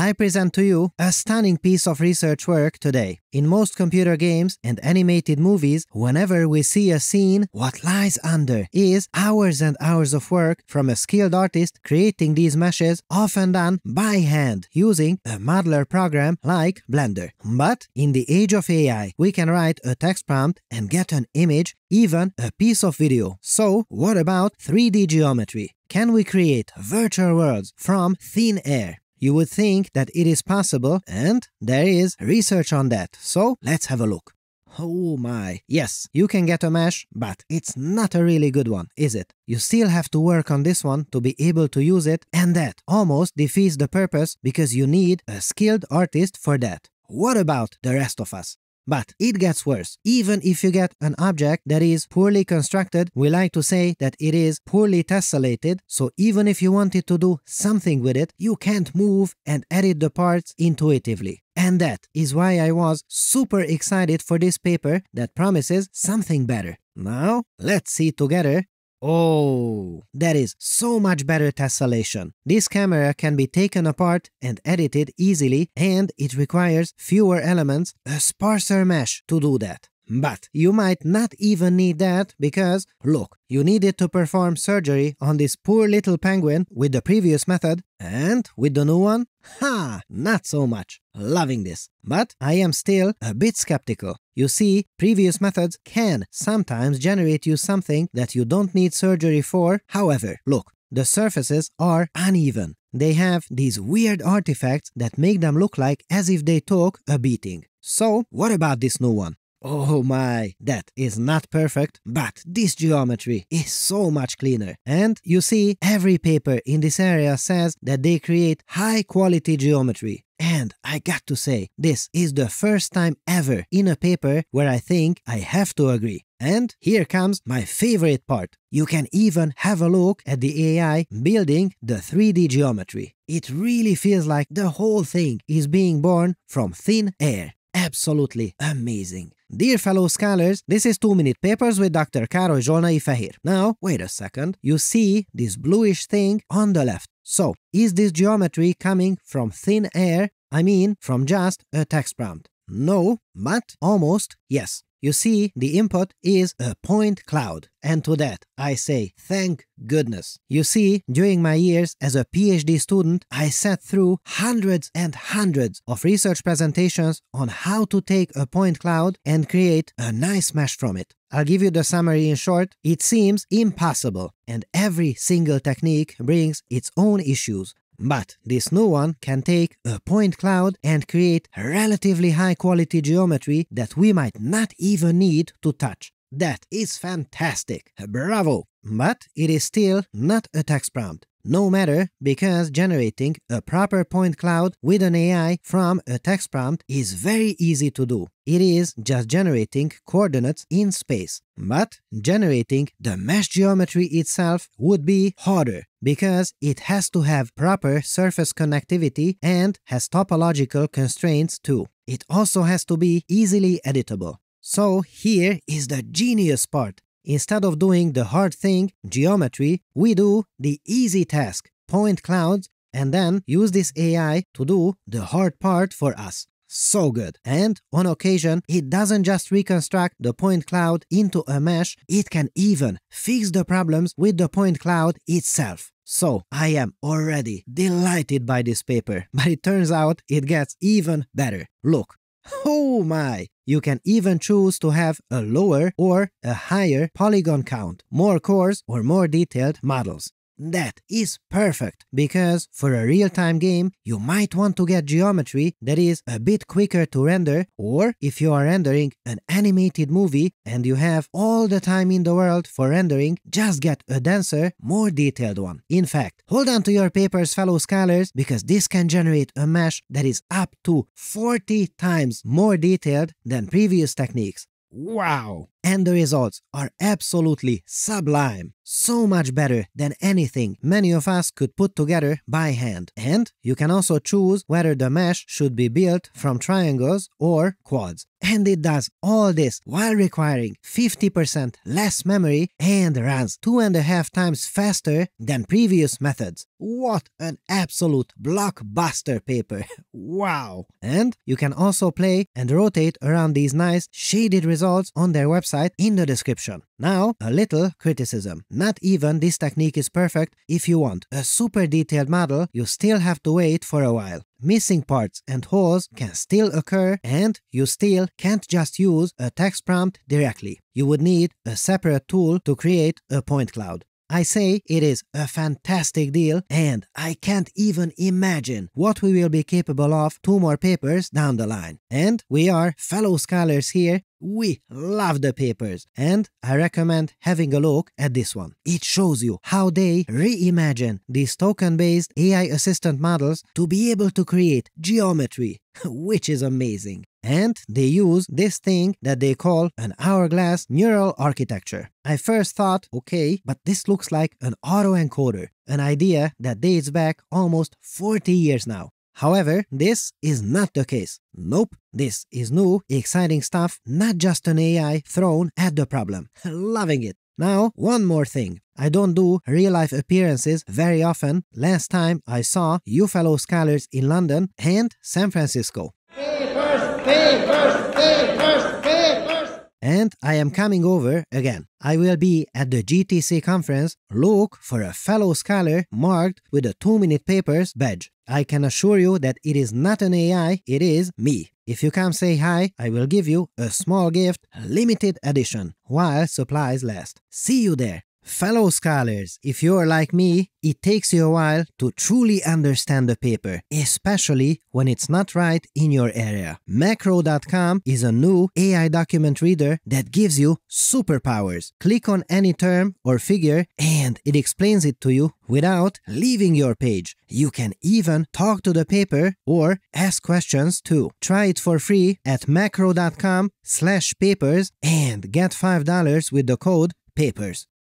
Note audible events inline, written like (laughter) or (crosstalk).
I present to you a stunning piece of research work today. In most computer games and animated movies, whenever we see a scene, what lies under is hours and hours of work from a skilled artist creating these meshes, often done by hand using a modeler program like Blender. But in the age of AI, we can write a text prompt and get an image, even a piece of video. So, what about 3D geometry? Can we create virtual worlds from thin air? You would think that it is possible, and there is research on that, so let's have a look. Oh my. Yes, you can get a mesh, but it's not a really good one, is it? You still have to work on this one to be able to use it, and that almost defeats the purpose because you need a skilled artist for that. What about the rest of us? But it gets worse. Even if you get an object that is poorly constructed, we like to say that it is poorly tessellated, so even if you wanted to do something with it, you can't move and edit the parts intuitively. And that is why I was super excited for this paper that promises something better. Now, let's see together Oh, that is so much better tessellation. This camera can be taken apart and edited easily and it requires fewer elements, a sparser mesh to do that. But you might not even need that because, look, you needed to perform surgery on this poor little penguin with the previous method, and with the new one, ha, not so much. Loving this. But I am still a bit skeptical. You see, previous methods can sometimes generate you something that you don't need surgery for. However, look, the surfaces are uneven. They have these weird artifacts that make them look like as if they took a beating. So, what about this new one? Oh my, that is not perfect, but this geometry is so much cleaner. And you see, every paper in this area says that they create high quality geometry. And I got to say, this is the first time ever in a paper where I think I have to agree. And here comes my favorite part. You can even have a look at the AI building the 3D geometry. It really feels like the whole thing is being born from thin air. Absolutely amazing. Dear fellow scholars, this is 2 Minute Papers with Dr. Károly Zsolnai Fehér. Now, wait a second, you see this bluish thing on the left. So, is this geometry coming from thin air? I mean, from just a text prompt. No, but almost yes. You see, the input is a point cloud, and to that I say thank goodness. You see, during my years as a PhD student, I sat through hundreds and hundreds of research presentations on how to take a point cloud and create a nice mesh from it. I'll give you the summary in short. It seems impossible, and every single technique brings its own issues, but this new one can take a point cloud and create relatively high quality geometry that we might not even need to touch. That is fantastic. Bravo! But it is still not a text prompt. No matter, because generating a proper point cloud with an AI from a text prompt is very easy to do. It is just generating coordinates in space. But generating the mesh geometry itself would be harder because it has to have proper surface connectivity and has topological constraints too. It also has to be easily editable. So here is the genius part. Instead of doing the hard thing, geometry, we do the easy task, point clouds, and then use this AI to do the hard part for us. So good. And on occasion, it doesn't just reconstruct the point cloud into a mesh, it can even fix the problems with the point cloud itself. So I am already delighted by this paper, (laughs) but it turns out it gets even better. Look. Oh my! You can even choose to have a lower or a higher polygon count, more cores or more detailed models. That is perfect, because for a real-time game, you might want to get geometry that is a bit quicker to render, or if you are rendering an animated movie and you have all the time in the world for rendering, just get a denser, more detailed one. In fact, hold on to your papers, fellow scholars, because this can generate a mesh that is up to 40 times more detailed than previous techniques. Wow! And the results are absolutely sublime. So much better than anything many of us could put together by hand. And you can also choose whether the mesh should be built from triangles or quads. And it does all this while requiring 50% less memory and runs two and a half times faster than previous methods. What an absolute blockbuster paper! (laughs) wow! And you can also play and rotate around these nice shaded results on their website in the description. Now, a little criticism. Not even this technique is perfect. If you want a super detailed model, you still have to wait for a while. Missing parts and holes can still occur and you still can't just use a text prompt directly. You would need a separate tool to create a point cloud. I say it is a fantastic deal and I can't even imagine what we will be capable of two more papers down the line. And we are fellow scholars here we love the papers, and I recommend having a look at this one. It shows you how they reimagine these token-based AI assistant models to be able to create geometry, (laughs) which is amazing. And they use this thing that they call an hourglass neural architecture. I first thought, okay, but this looks like an autoencoder, an idea that dates back almost 40 years now. However, this is not the case. Nope, this is new, exciting stuff, not just an AI thrown at the problem. (laughs) Loving it. Now, one more thing. I don't do real life appearances very often. Last time I saw you fellow scholars in London and San Francisco. Papers, papers, papers, papers. And I am coming over again. I will be at the GTC conference. Look for a fellow scholar marked with a 2 minute papers badge. I can assure you that it is not an AI, it is me. If you come say hi, I will give you a small gift, limited edition, while supplies last. See you there! Fellow scholars, if you're like me, it takes you a while to truly understand the paper, especially when it's not right in your area. Macro.com is a new AI document reader that gives you superpowers. Click on any term or figure and it explains it to you without leaving your page. You can even talk to the paper or ask questions too. Try it for free at macro.com slash papers and get $5 with the code PAPERS.